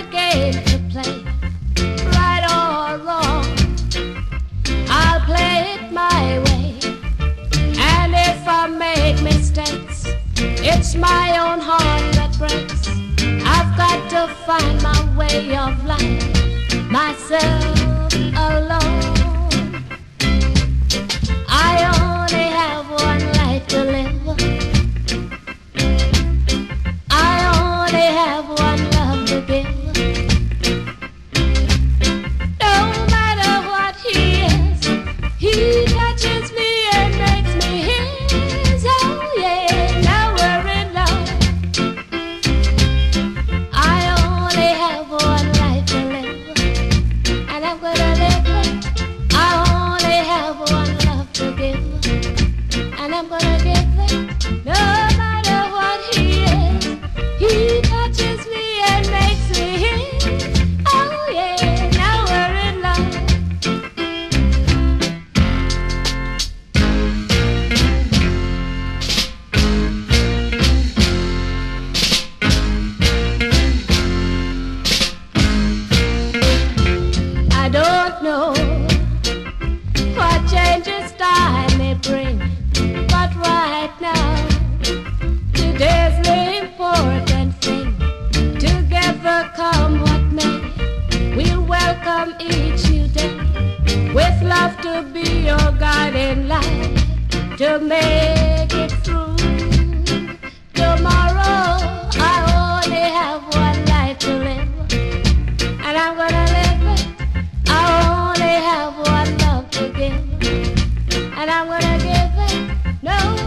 My game to play, right or wrong. I'll play it my way. And if I make mistakes, it's my own heart that breaks. I've got to find my way of life don't know what changes time may bring, but right now, today's the important thing. Together, come what may, we'll welcome each new day with love to be your guiding light to make No.